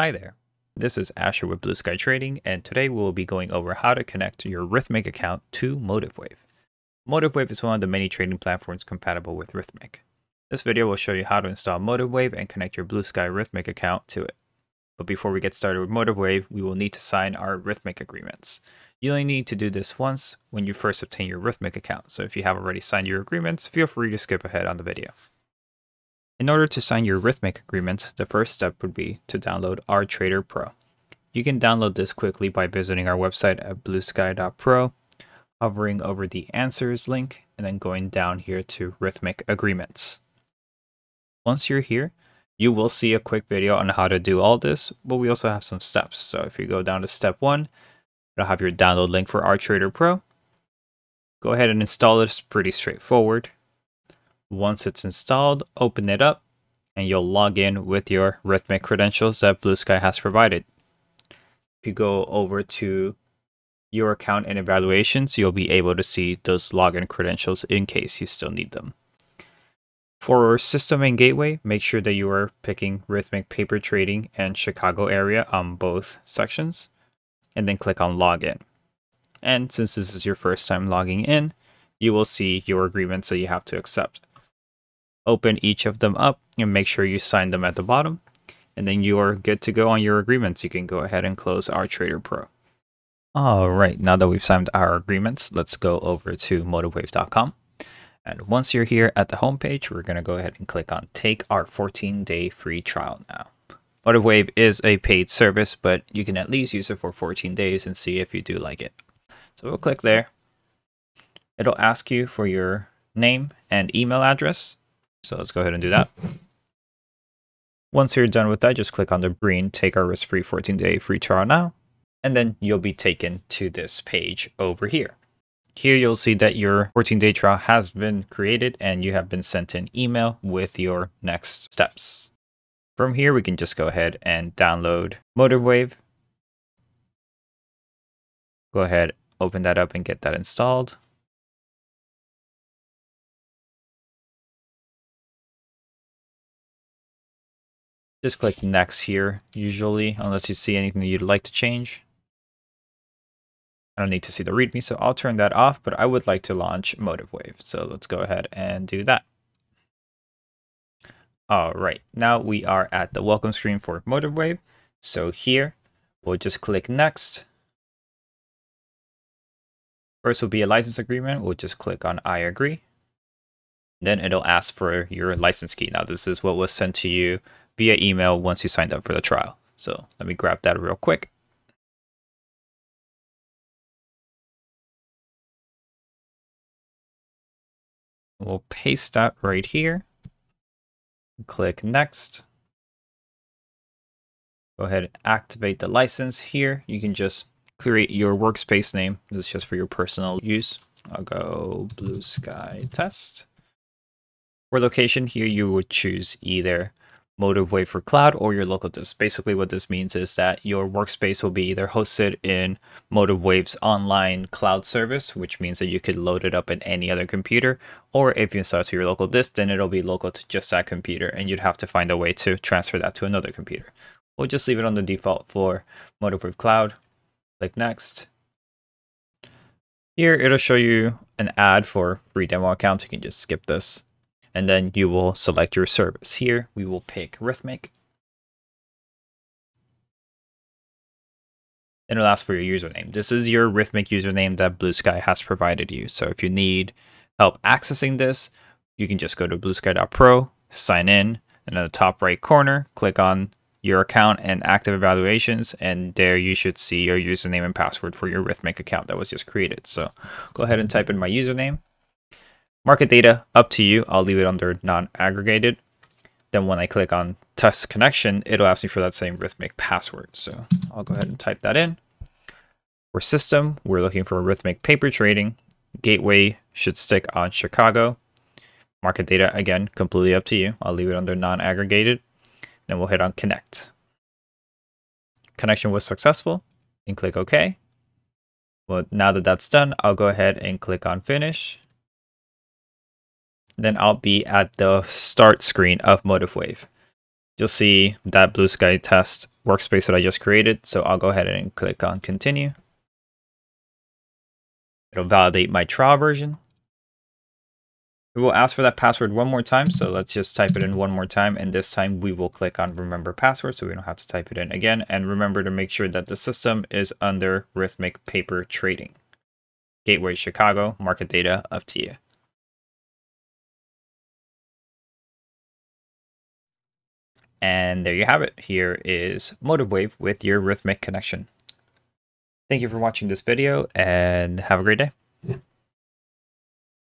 Hi there, this is Asher with BluSky Trading, and today we'll be going over how to connect your Rithmic account to MotiveWave. MotiveWave is one of the many trading platforms compatible with Rithmic. This video will show you how to install MotiveWave and connect your BluSky Rithmic account to it. But before we get started with MotiveWave, we will need to sign our Rithmic agreements. You only need to do this once when you first obtain your Rithmic account, so if you have already signed your agreements, feel free to skip ahead on the video. In order to sign your Rithmic agreements, the first step would be to download RTrader Pro. You can download this quickly by visiting our website at blusky.pro, hovering over the answers link, and then going down here to Rithmic agreements. Once you're here, you will see a quick video on how to do all this, but we also have some steps. So if you go down to step one, it'll have your download link for RTrader Pro. Go ahead and install it, it's pretty straightforward. Once it's installed, open it up and you'll log in with your Rithmic credentials that BluSky has provided. If you go over to your account and evaluations, you'll be able to see those login credentials in case you still need them. For system and gateway, make sure that you are picking Rithmic Paper Trading and Chicago area on both sections, and then click on Login. And since this is your first time logging in, you will see your agreements that you have to accept open each of them up and make sure you sign them at the bottom. And then you are good to go on your agreements. You can go ahead and close RTrader Pro. All right, now that we've signed our agreements, let's go over to motivewave.com. And once you're here at the homepage, we're going to go ahead and click on take our 14 day free trial now. MotiveWave is a paid service, but you can at least use it for 14 days and see if you do like it. So we'll click there. It'll ask you for your name and email address. So let's go ahead and do that. Once you're done with that, just click on the green Take Our Risk-Free 14-Day Free Trial Now, and then you'll be taken to this page over here. Here you'll see that your 14-day trial has been created and you have been sent an email with your next steps. From here, we can just go ahead and download MotiveWave. Go ahead, open that up and get that installed. Just click next here, usually, unless you see anything you'd like to change. I don't need to see the README, so I'll turn that off, but I would like to launch MotiveWave. So let's go ahead and do that. All right, now we are at the welcome screen for MotiveWave. So here, we'll just click next. First will be a license agreement. We'll just click on I agree. Then it'll ask for your license key. Now this is what was sent to you via email once you signed up for the trial. So let me grab that real quick. We'll paste that right here. Click next. Go ahead and activate the license here. You can just create your workspace name. This is just for your personal use. I'll go blue sky test. For location here, you would choose either MotiveWave for cloud or your local disk. Basically, what this means is that your workspace will be either hosted in MotiveWave's online cloud service, which means that you could load it up in any other computer, or if you install it to your local disk, then it'll be local to just that computer, and you'd have to find a way to transfer that to another computer. We'll just leave it on the default for MotiveWave Cloud. Click Next. Here, it'll show you an ad for free demo accounts. You can just skip this and then you will select your service. Here we will pick Rithmic. And it'll ask for your username. This is your Rithmic username that BluSky has provided you. So if you need help accessing this, you can just go to blusky.pro, sign in, and in the top right corner, click on your account and active evaluations, and there you should see your username and password for your Rithmic account that was just created. So go ahead and type in my username Market data, up to you. I'll leave it under non-aggregated. Then when I click on test connection, it'll ask me for that same Rithmic password. So I'll go ahead and type that in. For system, we're looking for Rithmic paper trading. Gateway should stick on Chicago. Market data, again, completely up to you. I'll leave it under non-aggregated. Then we'll hit on connect. Connection was successful and click OK. Well, now that that's done, I'll go ahead and click on finish then I'll be at the start screen of MotiveWave. You'll see that blue sky test workspace that I just created. So I'll go ahead and click on continue. It'll validate my trial version. We will ask for that password one more time. So let's just type it in one more time. And this time we will click on remember password. So we don't have to type it in again. And remember to make sure that the system is under Rithmic paper trading. Gateway Chicago, market data up to you. And there you have it. Here is MotiveWave with your Rithmic connection. Thank you for watching this video and have a great day.